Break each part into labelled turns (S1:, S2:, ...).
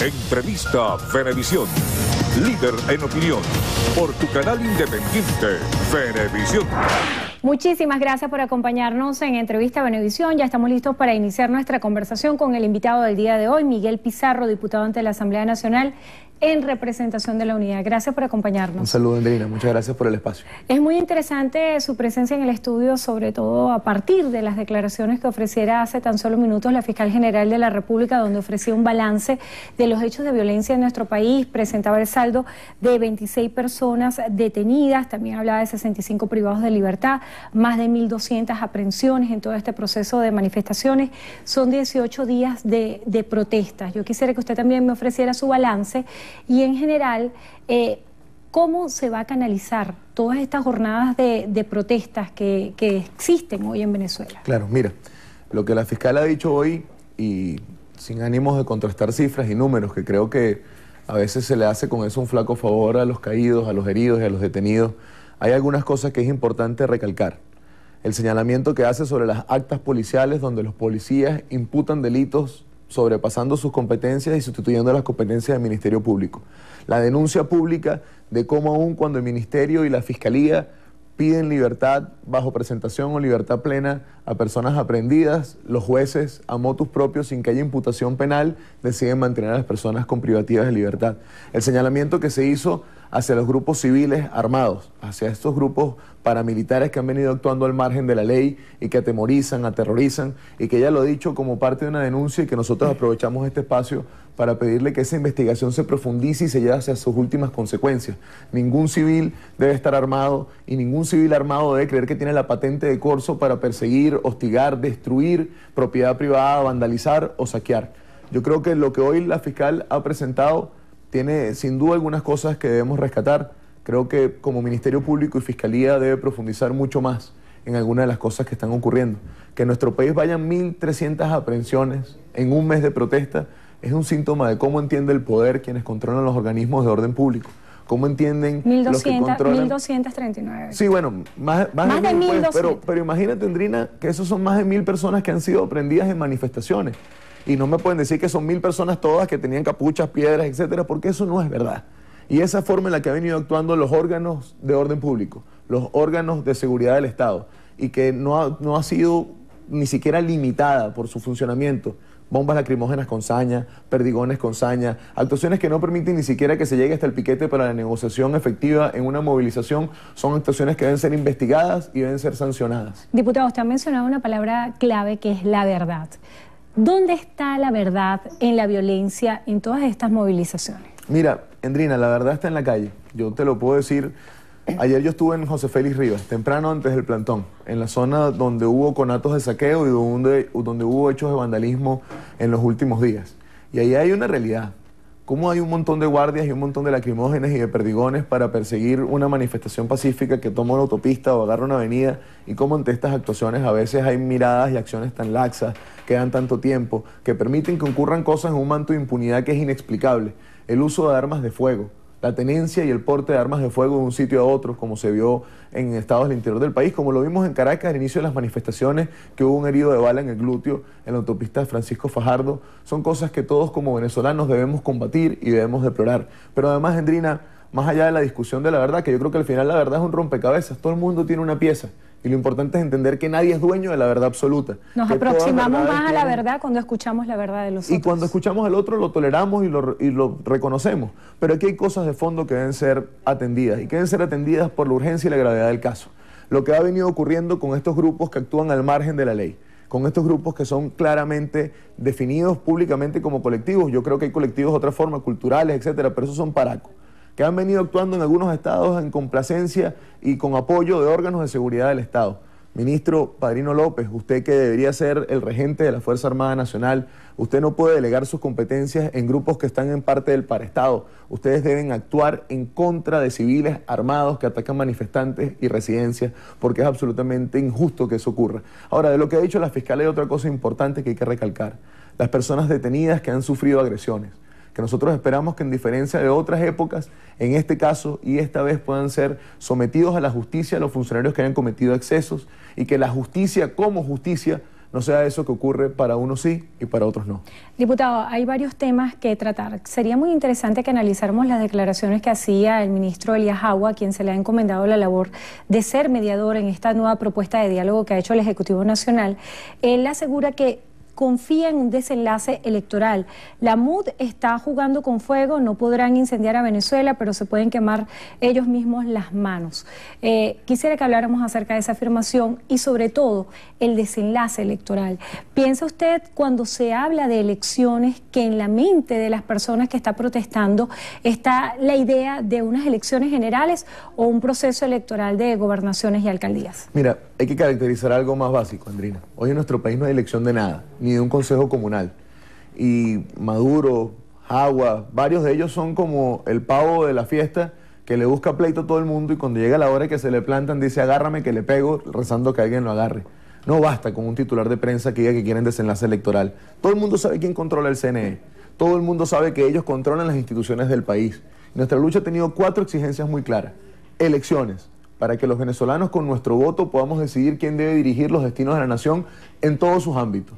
S1: Entrevista Venevisión. Líder en opinión. Por tu canal independiente, Venevisión.
S2: Muchísimas gracias por acompañarnos en Entrevista Venevisión. Ya estamos listos para iniciar nuestra conversación con el invitado del día de hoy, Miguel Pizarro, diputado ante la Asamblea Nacional en representación de la unidad. Gracias por acompañarnos.
S3: Un saludo, Andrina. Muchas gracias por el espacio.
S2: Es muy interesante su presencia en el estudio, sobre todo a partir de las declaraciones que ofreciera hace tan solo minutos la fiscal general de la República, donde ofrecía un balance de los hechos de violencia en nuestro país, presentaba el saldo de 26 personas detenidas, también hablaba de 65 privados de libertad, más de 1.200 aprehensiones en todo este proceso de manifestaciones. Son 18 días de, de protestas. Yo quisiera que usted también me ofreciera su balance y en general, eh, ¿cómo se va a canalizar todas estas jornadas de, protestas que, existen hoy en Venezuela?
S3: Claro, mira, lo que la fiscal ha dicho hoy, y sin ánimos de contrastar cifras y números, que creo que a veces se le hace con eso un flaco favor a los caídos, a los heridos y a los detenidos, hay algunas cosas que es importante recalcar. El señalamiento que hace sobre las actas policiales donde los policías imputan delitos sobrepasando sus competencias y sustituyendo las competencias del Ministerio Público. La denuncia pública de cómo aún cuando el Ministerio y la Fiscalía piden libertad bajo presentación o libertad plena a personas aprendidas, los jueces a motus propios sin que haya imputación penal deciden mantener a las personas con privativas de libertad. El señalamiento que se hizo hacia los grupos civiles armados, hacia estos grupos paramilitares que han venido actuando al margen de la ley y que atemorizan, aterrorizan, y que ella lo ha dicho como parte de una denuncia y que nosotros aprovechamos este espacio para pedirle que esa investigación se profundice y se lleve hacia sus últimas consecuencias. Ningún civil debe estar armado y ningún civil armado debe creer que tiene la patente de corso para perseguir, hostigar, destruir propiedad privada, vandalizar o saquear. Yo creo que lo que hoy la fiscal ha presentado tiene sin duda algunas cosas que debemos rescatar. Creo que como Ministerio Público y Fiscalía debe profundizar mucho más en algunas de las cosas que están ocurriendo. Que en nuestro país vayan 1.300 aprehensiones en un mes de protesta es un síntoma de cómo entiende el poder quienes controlan los organismos de orden público. ¿Cómo entienden
S2: 1200, los que controlan? 1.239.
S3: Sí, bueno, más, más, de, mil, pues, pero, pero imagínate, Andrina, que esos son más de mil personas que han sido aprendidas en manifestaciones. Y no me pueden decir que son mil personas todas que tenían capuchas, piedras, etcétera, porque eso no es verdad. Y esa forma en la que han venido actuando los órganos de orden público, los órganos de seguridad del Estado, y que no ha, no ha sido ni siquiera limitada por su funcionamiento. Bombas lacrimógenas con saña, perdigones con saña, actuaciones que no permiten ni siquiera que se llegue hasta el piquete para la negociación efectiva en una movilización, son actuaciones que deben ser investigadas y deben ser sancionadas.
S2: Diputado, usted ha mencionado una palabra clave que es la verdad. ¿Dónde está la verdad en la violencia en todas estas movilizaciones?
S3: Mira, Endrina, la verdad está en la calle. Yo te lo puedo decir. Ayer yo estuve en José Félix Rivas, temprano antes del plantón, en la zona donde hubo conatos de saqueo y donde, hubo hechos de vandalismo en los últimos días. Y ahí hay una realidad cómo hay un montón de guardias y un montón de lacrimógenes y de perdigones para perseguir una manifestación pacífica que toma una autopista o agarra una avenida y cómo ante estas actuaciones a veces hay miradas y acciones tan laxas, que dan tanto tiempo, que permiten que ocurran cosas en un manto de impunidad que es inexplicable. El uso de armas de fuego, la tenencia y el porte de armas de fuego de un sitio a otro, como se vio en estados del interior del país, como lo vimos en Caracas al inicio de las manifestaciones, que hubo un herido de bala en el glúteo en la autopista Francisco Fajardo, son cosas que todos como venezolanos debemos combatir y debemos deplorar. Pero además, Endrina, más allá de la discusión de la verdad, que yo creo que al final la verdad es un rompecabezas, todo el mundo tiene una pieza. Y lo importante es entender que nadie es dueño de la verdad absoluta.
S2: Nos aproximamos más a la verdad cuando escuchamos la verdad de los otros.
S3: Y cuando escuchamos al otro lo toleramos y lo, y lo reconocemos. Pero aquí hay cosas de fondo que deben ser atendidas y que deben ser atendidas por la urgencia y la gravedad del caso. Lo que ha venido ocurriendo con estos grupos que actúan al margen de la ley con estos grupos que son claramente definidos públicamente como colectivos. Yo creo que hay colectivos de otra forma, culturales, etcétera, pero esos son paracos que han venido actuando en algunos estados en complacencia y con apoyo de órganos de seguridad del Estado. Ministro Padrino López, usted que debería ser el regente de la Fuerza Armada Nacional, usted no puede delegar sus competencias en grupos que están en parte del parestado. Ustedes deben actuar en contra de civiles armados que atacan manifestantes y residencias, porque es absolutamente injusto que eso ocurra. Ahora, de lo que ha dicho la fiscal hay otra cosa importante que hay que recalcar. Las personas detenidas que han sufrido agresiones que nosotros esperamos que en diferencia de otras épocas, en este caso y esta vez puedan ser sometidos a la justicia los funcionarios que hayan cometido excesos y que la justicia como justicia no sea eso que ocurre para unos sí y para otros no.
S2: Diputado, hay varios temas que tratar. Sería muy interesante que analizáramos las declaraciones que hacía el ministro Elías Agua, quien se le ha encomendado la labor de ser mediador en esta nueva propuesta de diálogo que ha hecho el Ejecutivo Nacional. Él asegura que confía en un desenlace electoral. La MUD está jugando con fuego, no podrán incendiar a Venezuela, pero se pueden quemar ellos mismos las manos. Eh, quisiera que habláramos acerca de esa afirmación y sobre todo el desenlace electoral. ¿Piensa usted cuando se habla de elecciones que en la mente de las personas que está protestando está la idea de unas elecciones generales o un proceso electoral de gobernaciones y alcaldías?
S3: Mira, hay que caracterizar algo más básico, Andrina. Hoy en nuestro país no hay elección de nada, de un consejo comunal. Y Maduro, Agua, varios de ellos son como el pavo de la fiesta que le busca pleito a todo el mundo y cuando llega la hora que se le plantan dice agárrame que le pego rezando que alguien lo agarre. No basta con un titular de prensa que diga que quieren desenlace electoral. Todo el mundo sabe quién controla el CNE. Todo el mundo sabe que ellos controlan las instituciones del país. Nuestra lucha ha tenido cuatro exigencias muy claras. Elecciones, para que los venezolanos con nuestro voto podamos decidir quién debe dirigir los destinos de la nación en todos sus ámbitos.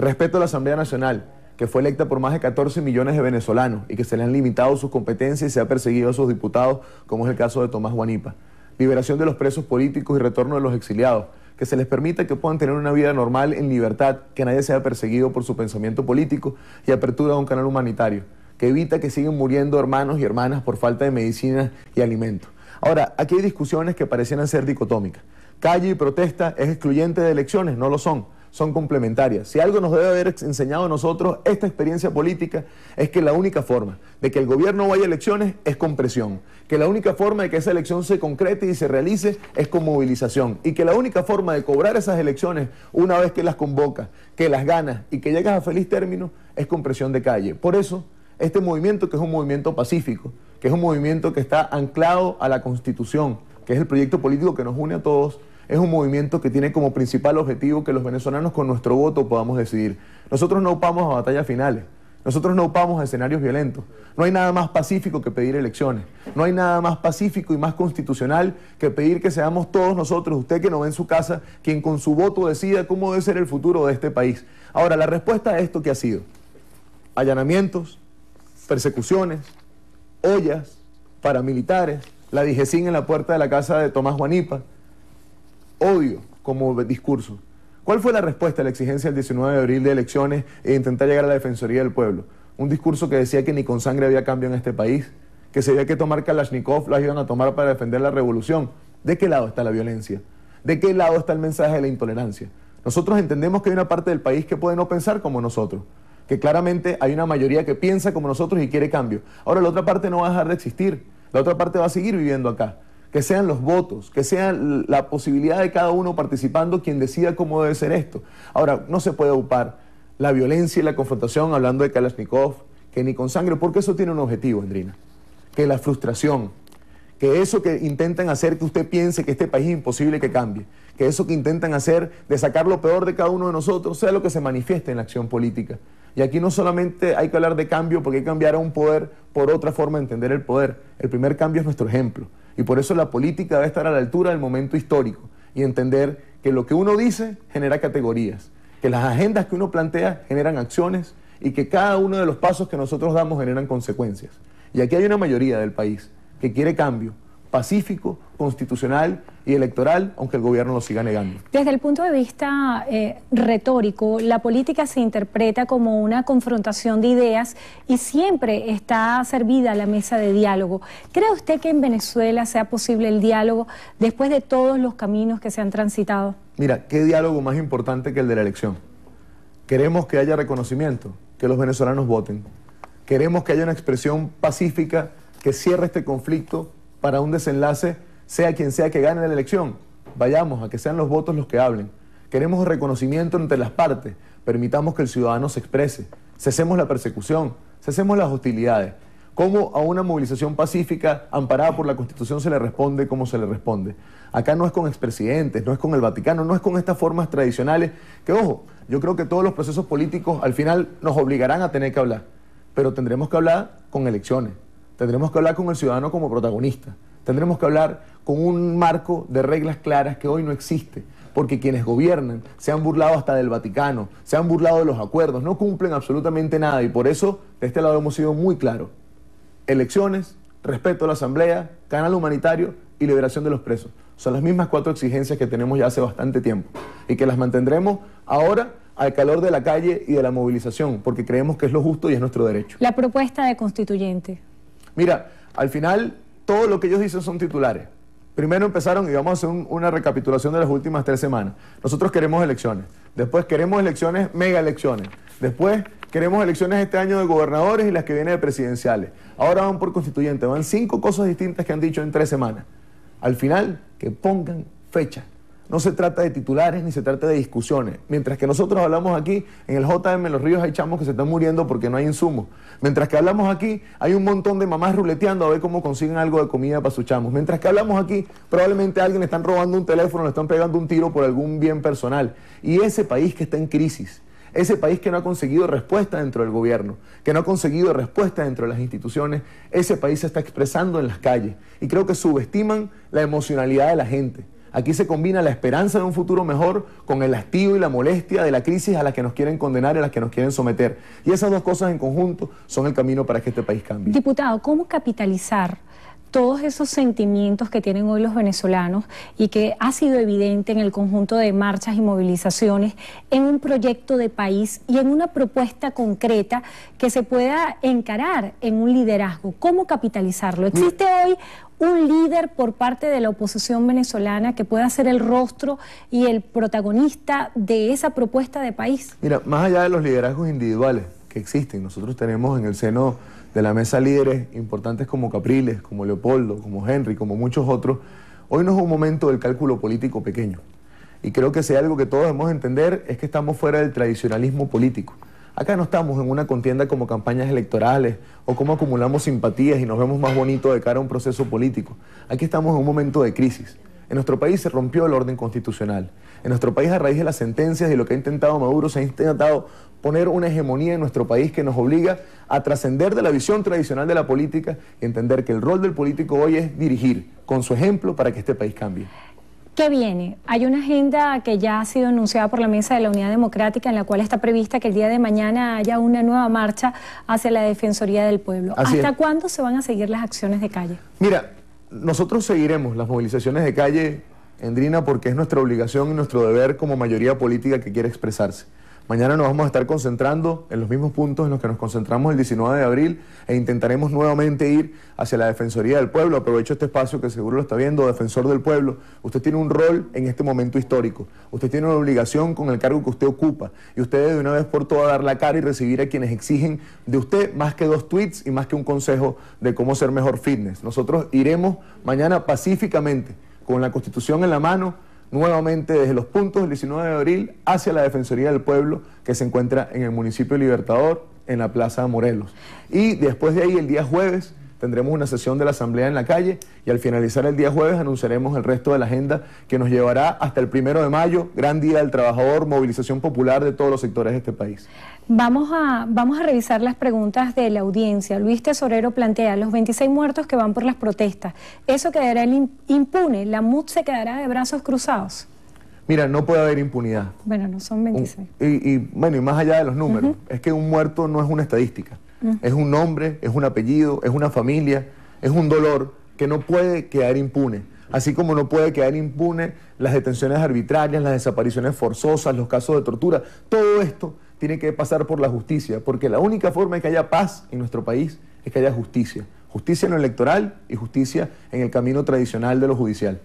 S3: Respeto a la Asamblea Nacional, que fue electa por más de 14 millones de venezolanos y que se le han limitado sus competencias y se ha perseguido a sus diputados, como es el caso de Tomás Guanipa. Liberación de los presos políticos y retorno de los exiliados, que se les permita que puedan tener una vida normal en libertad, que nadie sea perseguido por su pensamiento político y apertura de un canal humanitario, que evita que sigan muriendo hermanos y hermanas por falta de medicinas y alimentos. Ahora, aquí hay discusiones que parecieran ser dicotómicas. Calle y protesta es excluyente de elecciones, no lo son, son complementarias. Si algo nos debe haber enseñado a nosotros esta experiencia política es que la única forma de que el gobierno vaya a elecciones es con presión, que la única forma de que esa elección se concrete y se realice es con movilización y que la única forma de cobrar esas elecciones una vez que las convocas, que las ganas y que llegas a feliz término es con presión de calle. Por eso, este movimiento que es un movimiento pacífico, que es un movimiento que está anclado a la Constitución, que es el proyecto político que nos une a todos, es un movimiento que tiene como principal objetivo que los venezolanos con nuestro voto podamos decidir. Nosotros no upamos a batallas finales, nosotros no upamos a escenarios violentos. No hay nada más pacífico que pedir elecciones, no hay nada más pacífico y más constitucional que pedir que seamos todos nosotros, usted que no ve en su casa, quien con su voto decida cómo debe ser el futuro de este país. Ahora, la respuesta a esto que ha sido allanamientos, persecuciones, ollas, paramilitares, la DGCIN en la puerta de la casa de Tomás Juanipa, odio como discurso. ¿Cuál fue la respuesta a la exigencia del 19 de abril de elecciones e intentar llegar a la Defensoría del Pueblo? Un discurso que decía que ni con sangre había cambio en este país, que se había que tomar Kalashnikov, las iban a tomar para defender la revolución. ¿De qué lado está la violencia? ¿De qué lado está el mensaje de la intolerancia? Nosotros entendemos que hay una parte del país que puede no pensar como nosotros, que claramente hay una mayoría que piensa como nosotros y quiere cambio. Ahora la otra parte no va a dejar de existir, la otra parte va a seguir viviendo acá. Que sean los votos, que sea la posibilidad de cada uno participando quien decida cómo debe ser esto. Ahora, no se puede ocupar la violencia y la confrontación hablando de Kalashnikov, que ni con sangre, porque eso tiene un objetivo, Andrina, que la frustración, que eso que intentan hacer que usted piense que este país es imposible que cambie, que eso que intentan hacer de sacar lo peor de cada uno de nosotros sea lo que se manifieste en la acción política. Y aquí no solamente hay que hablar de cambio porque hay que cambiar a un poder por otra forma de entender el poder. El primer cambio es nuestro ejemplo. Y por eso la política debe estar a la altura del momento histórico y entender que lo que uno dice genera categorías, que las agendas que uno plantea generan acciones y que cada uno de los pasos que nosotros damos generan consecuencias. Y aquí hay una mayoría del país que quiere cambio, pacífico, constitucional y electoral, aunque el gobierno lo siga negando.
S2: Desde el punto de vista eh, retórico, la política se interpreta como una confrontación de ideas y siempre está servida la mesa de diálogo. ¿Cree usted que en Venezuela sea posible el diálogo después de todos los caminos que se han transitado?
S3: Mira, ¿qué diálogo más importante que el de la elección? Queremos que haya reconocimiento, que los venezolanos voten. Queremos que haya una expresión pacífica que cierre este conflicto para un desenlace, sea quien sea que gane la elección. Vayamos a que sean los votos los que hablen. Queremos reconocimiento entre las partes. Permitamos que el ciudadano se exprese. Cesemos la persecución. Cesemos las hostilidades. ¿Cómo a una movilización pacífica amparada por la Constitución se le responde como se le responde? Acá no es con expresidentes, no es con el Vaticano, no es con estas formas tradicionales que, ojo, yo creo que todos los procesos políticos al final nos obligarán a tener que hablar, pero tendremos que hablar con elecciones, Tendremos que hablar con el ciudadano como protagonista. Tendremos que hablar con un marco de reglas claras que hoy no existe, porque quienes gobiernan se han burlado hasta del Vaticano, se han burlado de los acuerdos, no cumplen absolutamente nada y por eso de este lado hemos sido muy claros. Elecciones, respeto a la Asamblea, canal humanitario y liberación de los presos. Son las mismas cuatro exigencias que tenemos ya hace bastante tiempo y que las mantendremos ahora al calor de la calle y de la movilización, porque creemos que es lo justo y es nuestro derecho.
S2: La propuesta de constituyente.
S3: Mira, al final todo lo que ellos dicen son titulares. Primero empezaron y vamos a hacer una recapitulación de las últimas tres semanas. Nosotros queremos elecciones, después queremos elecciones, mega elecciones, después queremos elecciones este año de gobernadores y las que vienen de presidenciales. Ahora van por constituyente, van cinco cosas distintas que han dicho en tres semanas. Al final, que pongan fecha. No se trata de titulares ni se trata de discusiones. Mientras que nosotros hablamos aquí, en el JM en Los Ríos hay chamos que se están muriendo porque no hay insumos. Mientras que hablamos aquí, hay un montón de mamás ruleteando a ver cómo consiguen algo de comida para sus chamos. Mientras que hablamos aquí, probablemente a alguien le están robando un teléfono, le están pegando un tiro por algún bien personal. Y ese país que está en crisis, ese país que no ha conseguido respuesta dentro del gobierno, que no ha conseguido respuesta dentro de las instituciones, ese país se está expresando en las calles. Y creo que subestiman la emocionalidad de la gente. Aquí se combina la esperanza de un futuro mejor con el hastío y la molestia de la crisis a la que nos quieren condenar y a la que nos quieren someter. Y esas dos cosas en conjunto son el camino para que este país cambie.
S2: Diputado, ¿cómo capitalizar todos esos sentimientos que tienen hoy los venezolanos y que ha sido evidente en el conjunto de marchas y movilizaciones en un proyecto de país y en una propuesta concreta que se pueda encarar en un liderazgo. ¿Cómo capitalizarlo? ¿Existe hoy un líder por parte de la oposición venezolana que pueda ser el rostro y el protagonista de esa propuesta de país?
S3: Mira, más allá de los liderazgos individuales que existen, nosotros tenemos en el seno de la mesa líderes importantes como Capriles, como Leopoldo, como Henry, como muchos otros, hoy no es un momento del cálculo político pequeño. Y creo que si hay algo que todos debemos entender es que estamos fuera del tradicionalismo político. Acá no estamos en una contienda como campañas electorales o como acumulamos simpatías y nos vemos más bonitos de cara a un proceso político. Aquí estamos en un momento de crisis. En nuestro país se rompió el orden constitucional. En nuestro país, a raíz de las sentencias y lo que ha intentado Maduro, se ha intentado poner una hegemonía en nuestro país que nos obliga a trascender de la visión tradicional de la política y entender que el rol del político hoy es dirigir con su ejemplo para que este país cambie.
S2: ¿Qué viene? Hay una agenda que ya ha sido anunciada por la Mesa de la Unidad Democrática en la cual está prevista que el día de mañana haya una nueva marcha hacia la Defensoría del Pueblo. ¿Hasta cuándo se van a seguir las acciones de calle?
S3: Mira, nosotros seguiremos las movilizaciones de calle, Endrina, porque es nuestra obligación y nuestro deber como mayoría política que quiere expresarse. Mañana nos vamos a estar concentrando en los mismos puntos en los que nos concentramos el 19 de abril e intentaremos nuevamente ir hacia la Defensoría del Pueblo. Aprovecho este espacio que seguro lo está viendo, Defensor del Pueblo. Usted tiene un rol en este momento histórico. Usted tiene una obligación con el cargo que usted ocupa y usted debe de una vez por todas dar la cara y recibir a quienes exigen de usted más que dos tweets y más que un consejo de cómo ser mejor fitness. Nosotros iremos mañana pacíficamente con la Constitución en la mano nuevamente desde los puntos del 19 de abril hacia la Defensoría del Pueblo que se encuentra en el municipio Libertador, en la Plaza Morelos. Y después de ahí, el día jueves, tendremos una sesión de la Asamblea en la calle y al finalizar el día jueves anunciaremos el resto de la agenda que nos llevará hasta el primero de mayo, gran día del trabajador, movilización popular de todos los sectores de este país.
S2: Vamos a, vamos a revisar las preguntas de la audiencia. Luis Tesorero plantea, los 26 muertos que van por las protestas, ¿eso quedará impune? ¿La MUD se quedará de brazos cruzados?
S3: Mira, no puede haber impunidad.
S2: Bueno, no son 26.
S3: Y, bueno, y más allá de los números, es que un muerto no es una estadística. Es un nombre, es un apellido, es una familia, es un dolor que no puede quedar impune. Así como no puede quedar impune las detenciones arbitrarias, las desapariciones forzosas, los casos de tortura. Todo esto tiene que pasar por la justicia, porque la única forma de que haya paz en nuestro país es que haya justicia. Justicia en lo electoral y justicia en el camino tradicional de lo judicial.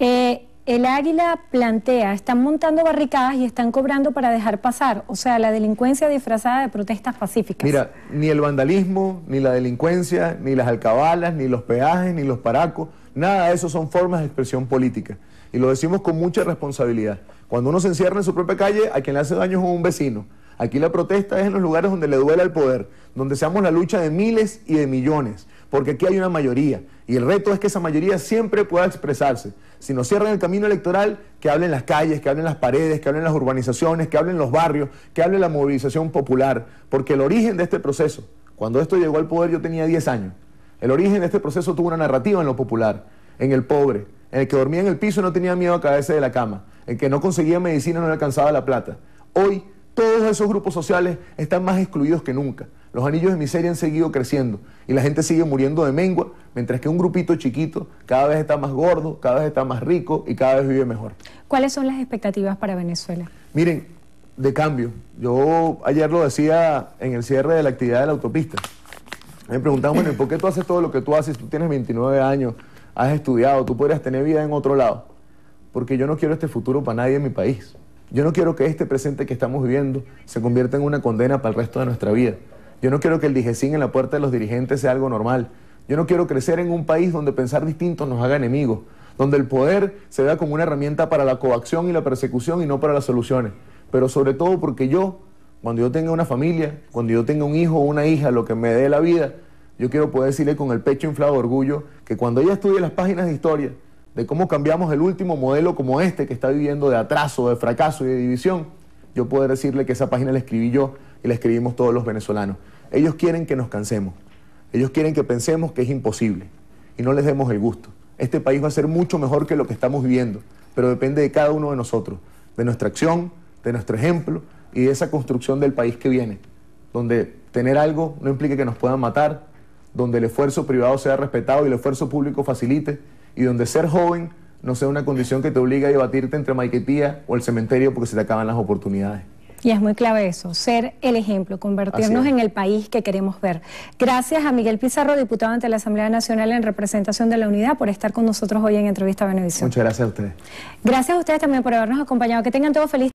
S2: Eh, el Águila plantea, están montando barricadas y están cobrando para dejar pasar, o sea, la delincuencia disfrazada de protestas pacíficas.
S3: Mira, ni el vandalismo, ni la delincuencia, ni las alcabalas, ni los peajes, ni los paracos, nada de eso son formas de expresión política. Y lo decimos con mucha responsabilidad. Cuando uno se encierra en su propia calle, a quien le hace daño es un vecino. Aquí la protesta es en los lugares donde le duele el poder, donde seamos la lucha de miles y de millones porque aquí hay una mayoría y el reto es que esa mayoría siempre pueda expresarse. Si nos cierran el camino electoral, que hablen las calles, que hablen las paredes, que hablen las urbanizaciones, que hablen los barrios, que hable la movilización popular, porque el origen de este proceso, cuando esto llegó al poder yo tenía 10 años, el origen de este proceso tuvo una narrativa en lo popular en el pobre, en el que dormía en el piso y no tenía miedo a caerse de la cama, en el que no conseguía medicina y no le alcanzaba la plata. Hoy todos esos grupos sociales están más excluidos que nunca. Los anillos de miseria han seguido creciendo y la gente sigue muriendo de mengua, mientras que un grupito chiquito cada vez está más gordo, cada vez está más rico y cada vez vive mejor.
S2: ¿Cuáles son las expectativas para Venezuela?
S3: Miren, de cambio. Yo ayer lo decía en el cierre de la actividad de la autopista. Me preguntaban, bueno, ¿por qué tú haces todo lo que tú haces? Tú tienes 29 años, has estudiado, tú podrías tener vida en otro lado. Porque yo no quiero este futuro para nadie en mi país. Yo no quiero que este presente que estamos viviendo se convierta en una condena para el resto de nuestra vida. Yo no quiero que el DIGESIN en la puerta de los dirigentes sea algo normal. Yo no quiero crecer en un país donde pensar distinto nos haga enemigos, donde el poder se vea como una herramienta para la coacción y la persecución y no para las soluciones. Pero sobre todo porque yo, cuando yo tenga una familia, cuando yo tenga un hijo o una hija, lo que me dé la vida, yo quiero poder decirle con el pecho inflado de orgullo que cuando ella estudie las páginas de historia de cómo cambiamos el último modelo como este que está viviendo de atraso, de fracaso y de división, yo poder decirle que esa página la escribí yo y la escribimos todos los venezolanos. Ellos quieren que nos cansemos, ellos quieren que pensemos que es imposible y no les demos el gusto. Este país va a ser mucho mejor que lo que estamos viviendo, pero depende de cada uno de nosotros, de nuestra acción, de nuestro ejemplo y de esa construcción del país que viene, donde tener algo no implique que nos puedan matar, donde el esfuerzo privado sea respetado y el esfuerzo público facilite, y donde ser joven no sea una condición que te obliga a debatirte entre Maiquetía o el cementerio porque se te acaban las oportunidades.
S2: Y es muy clave eso, ser el ejemplo, convertirnos en el país que queremos ver. Gracias a Miguel Pizarro, diputado ante la Asamblea Nacional en representación de la Unidad, por estar con nosotros hoy en Entrevista a Benevisión.
S3: Muchas gracias a ustedes.
S2: Gracias a ustedes también por habernos acompañado. Que tengan todo feliz.